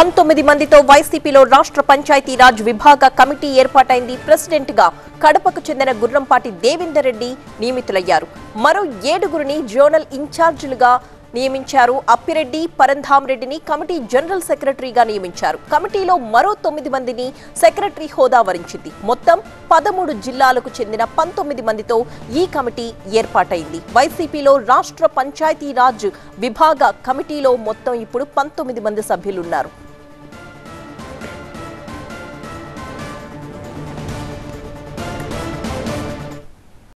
పంతొమ్మిది మందితో వైసీపీలో రాష్ట్ర పంచాయతీరాజ్ విభాగ కమిటీ ఏర్పాటైంది. ప్రెసిడెంట్గా కడపకు చెందిన గుర్రంపాటి దేవేందర్ రెడ్డి నియమితులయ్యారు. మరో ఏడుగురిని జోనల్ ఇన్ఛార్జీలుగా నియమించారు. అప్పిరెడ్డి పరంధామ్ రెడ్డిని కమిటీ జనరల్ సెక్రటరీగా నియమించారు. కమిటీలో మరో తొమ్మిది మందిని సెక్రటరీ హోదా వరించింది. మొత్తం పదమూడు జిల్లాలకు చెందిన పంతొమ్మిది మందితో ఈ కమిటీ ఏర్పాటైంది. వైసీపీలో రాష్ట్ర పంచాయతీరాజ్ విభాగ కమిటీలో మొత్తం ఇప్పుడు పంతొమ్మిది మంది సభ్యులున్నారు.